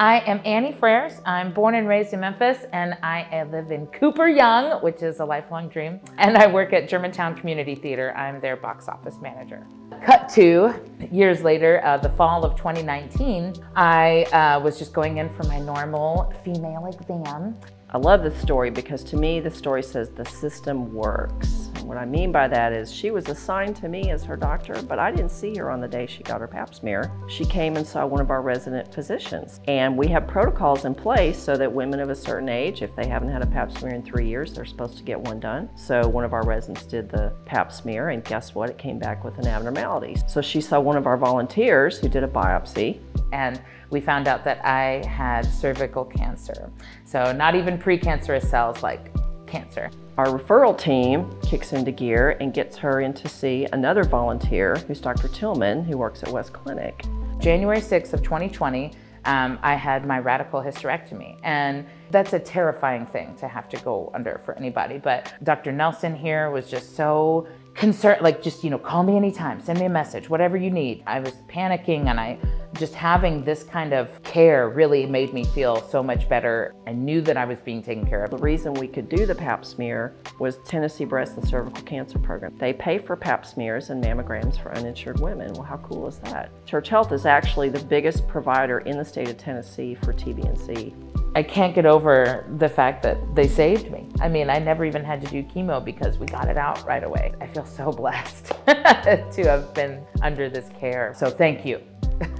I am Annie Frares. I'm born and raised in Memphis, and I live in Cooper Young, which is a lifelong dream. And I work at Germantown Community Theater. I'm their box office manager. Cut to years later, uh, the fall of 2019, I uh, was just going in for my normal female exam. I love this story because to me the story says the system works. What I mean by that is she was assigned to me as her doctor, but I didn't see her on the day she got her pap smear. She came and saw one of our resident physicians. And we have protocols in place so that women of a certain age, if they haven't had a pap smear in three years, they're supposed to get one done. So one of our residents did the pap smear and guess what? It came back with an abnormality. So she saw one of our volunteers who did a biopsy and we found out that I had cervical cancer. So not even precancerous cells like cancer. Our referral team kicks into gear and gets her in to see another volunteer who's Dr. Tillmanns who works at West Clinic. January 6th of 2020, um, I had my radical hysterectomy. And that's a terrifying thing to have to go under for anybody. But Dr. Nelson here was just so concerned, like just, you know, call me anytime, send me a message, whatever you need. I was panicking and I just having this kind of care really made me feel so much better. I knew that I was being taken care of. The reason we could do the pap smear was Tennessee Breast and Cervical Cancer Program. They pay for pap smears and mammograms for uninsured women. Well, how cool is that? Church Health is actually the biggest provider in the state of Tennessee for TB&C. I can't get over the fact that they saved me. I mean, I never even had to do chemo because we got it out right away. I feel so blessed to have been under this care. So thank you.